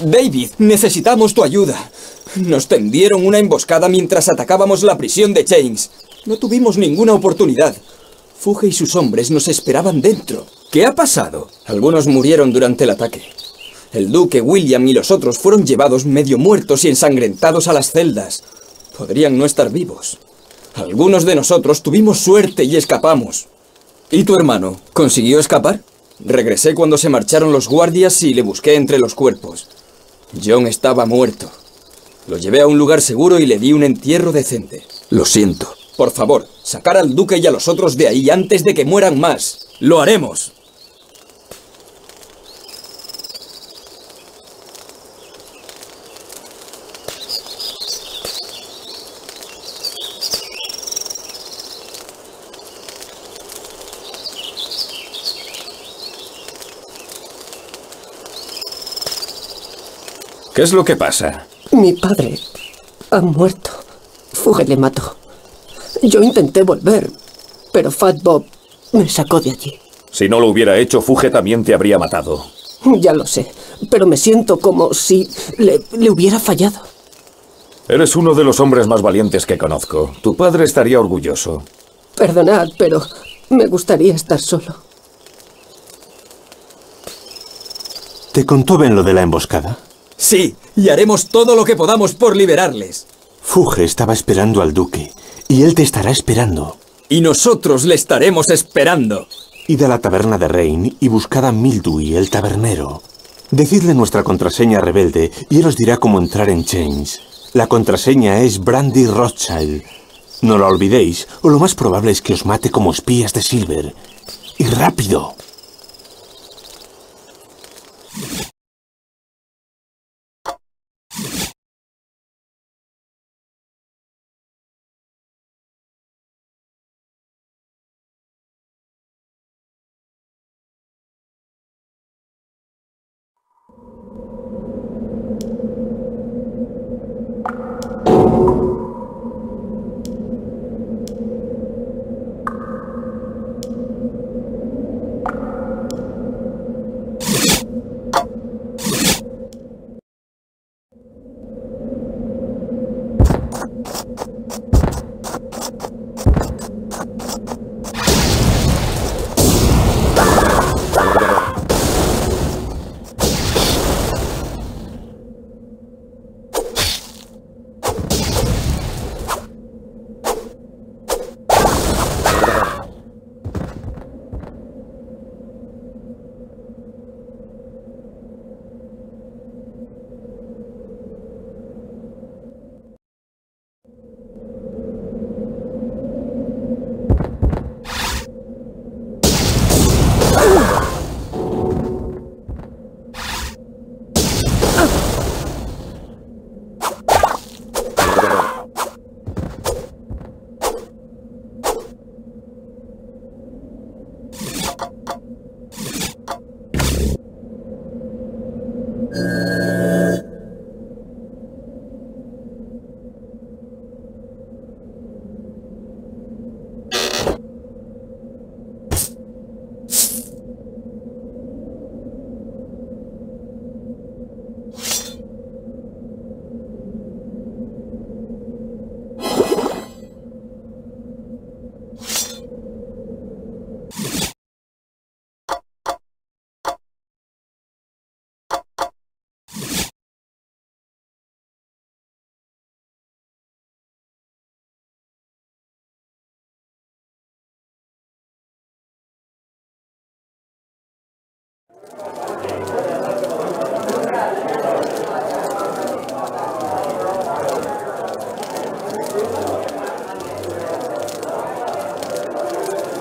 David, necesitamos tu ayuda. Nos tendieron una emboscada mientras atacábamos la prisión de Chains. No tuvimos ninguna oportunidad. Fuge y sus hombres nos esperaban dentro. ¿Qué ha pasado? Algunos murieron durante el ataque. El duque, William y los otros fueron llevados medio muertos y ensangrentados a las celdas. Podrían no estar vivos. Algunos de nosotros tuvimos suerte y escapamos. ¿Y tu hermano? ¿Consiguió escapar? Regresé cuando se marcharon los guardias y le busqué entre los cuerpos. John estaba muerto. Lo llevé a un lugar seguro y le di un entierro decente. Lo siento. Por favor, sacar al duque y a los otros de ahí antes de que mueran más. ¡Lo haremos! ¿Qué es lo que pasa? Mi padre ha muerto. Fuge le mató. Yo intenté volver, pero Fat Bob me sacó de allí. Si no lo hubiera hecho, Fuge también te habría matado. Ya lo sé, pero me siento como si le, le hubiera fallado. Eres uno de los hombres más valientes que conozco. Tu padre estaría orgulloso. Perdonad, pero me gustaría estar solo. ¿Te contó Ben lo de la emboscada? Sí, y haremos todo lo que podamos por liberarles. Fuge estaba esperando al duque, y él te estará esperando. Y nosotros le estaremos esperando. Id a la taberna de Rain y buscad a Milduy, el tabernero. Decidle nuestra contraseña rebelde y él os dirá cómo entrar en Chains. La contraseña es Brandy Rothschild. No la olvidéis, o lo más probable es que os mate como espías de Silver. ¡Y rápido!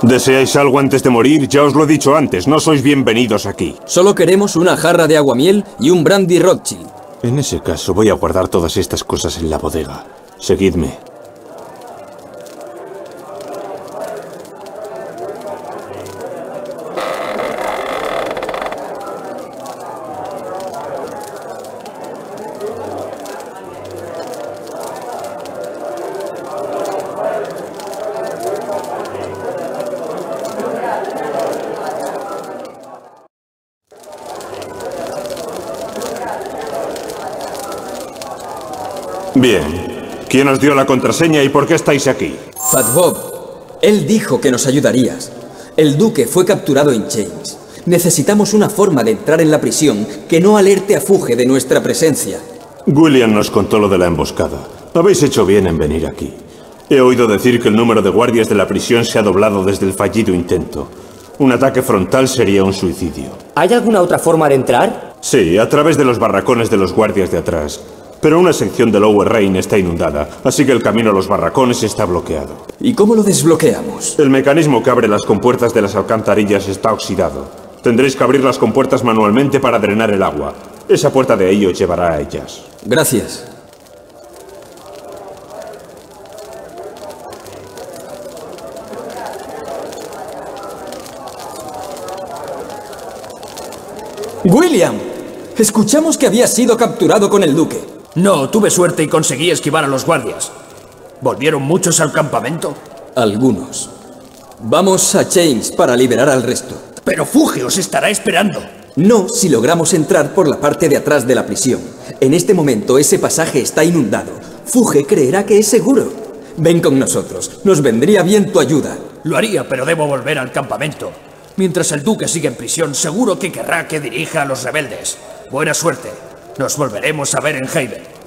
¿Deseáis algo antes de morir? Ya os lo he dicho antes, no sois bienvenidos aquí. Solo queremos una jarra de aguamiel y un brandy Rothschild. En ese caso voy a guardar todas estas cosas en la bodega. Seguidme. ¿Quién os dio la contraseña y por qué estáis aquí? Fat Bob, él dijo que nos ayudarías. El duque fue capturado en Chains. Necesitamos una forma de entrar en la prisión que no alerte a Fuge de nuestra presencia. William nos contó lo de la emboscada. Habéis hecho bien en venir aquí. He oído decir que el número de guardias de la prisión se ha doblado desde el fallido intento. Un ataque frontal sería un suicidio. ¿Hay alguna otra forma de entrar? Sí, a través de los barracones de los guardias de atrás. Pero una sección de Lower Rain está inundada, así que el camino a los barracones está bloqueado. ¿Y cómo lo desbloqueamos? El mecanismo que abre las compuertas de las alcantarillas está oxidado. Tendréis que abrir las compuertas manualmente para drenar el agua. Esa puerta de ahí os llevará a ellas. Gracias. William, escuchamos que habías sido capturado con el duque. No, tuve suerte y conseguí esquivar a los guardias. ¿Volvieron muchos al campamento? Algunos. Vamos a Chains para liberar al resto. Pero Fuge os estará esperando. No si logramos entrar por la parte de atrás de la prisión. En este momento ese pasaje está inundado. Fuge creerá que es seguro. Ven con nosotros. Nos vendría bien tu ayuda. Lo haría, pero debo volver al campamento. Mientras el duque sigue en prisión, seguro que querrá que dirija a los rebeldes. Buena suerte. Nos volveremos a ver en Haven.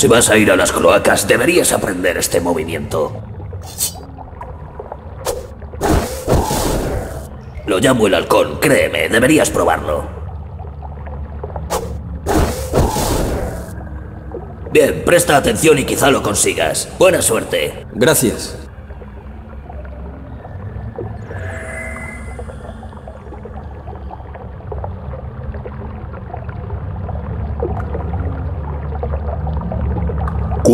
Si vas a ir a las cloacas, deberías aprender este movimiento. Lo llamo el halcón, créeme, deberías probarlo. Bien, presta atención y quizá lo consigas. Buena suerte. Gracias.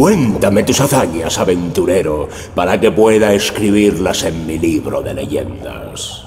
Cuéntame tus hazañas, aventurero, para que pueda escribirlas en mi libro de leyendas.